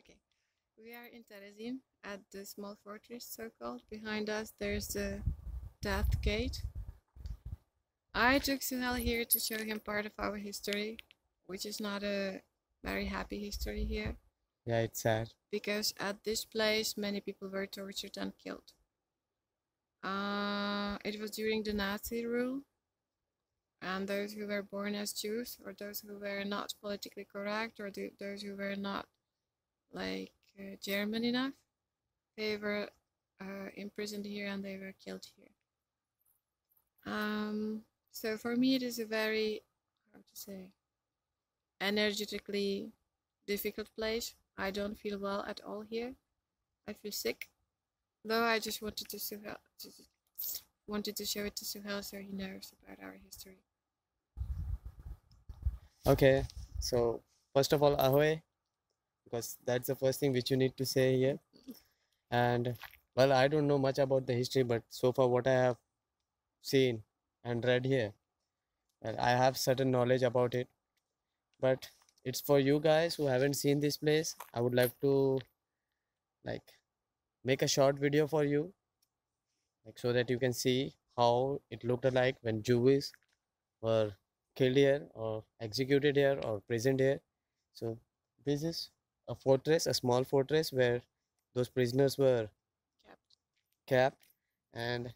Okay, we are in Terezin at the small fortress, so called. Behind us, there's the Death Gate. I took Suhel here to show him part of our history, which is not a very happy history here, Yeah, it's sad. because at this place, many people were tortured and killed. Uh, it was during the Nazi rule, and those who were born as Jews, or those who were not politically correct, or th- those who were not like uh, German enough, they were uh, imprisoned here and they were killed here. Um, so for me, it is a very how to say energetically difficult place. I don't feel well at all here. I feel sick. Though I just wanted to to, wanted to show it to Suhel so he knows about our history. Okay, so first of all, ahoy, because that's the first thing which you need to say here. And well, I don't know much about the history, but so far what I have seen and read here, well, I have certain knowledge about it. But it's for you guys who haven't seen this place. I would like to like make a short video for you, like so that you can see how it looked like when Jews were killed here or executed here or prisoned here. So this is a fortress, a small fortress where those prisoners were Kept. kept and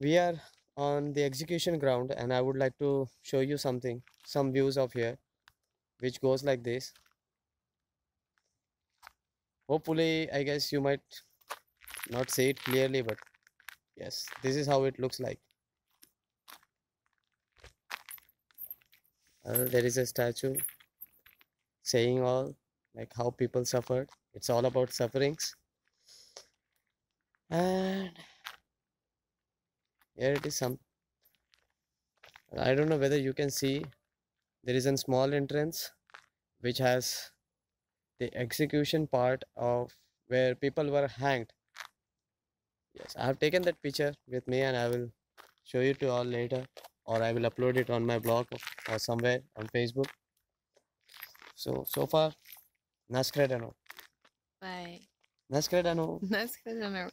we are on the execution ground and I would like to show you something, some views of here which goes like this. Hopefully, I guess you might not see it clearly, but yes, this is how it looks like. Uh, there is a statue saying all like how people suffered. It's all about sufferings. And here it is some I don't know whether you can see there is a small entrance which has the execution part of where people were hanged. Yes, I have taken that picture with me and I will show you to all later or I will upload it on my blog or somewhere on Facebook. So so far, Naskredano. Bye. Naskredano. That's good to know.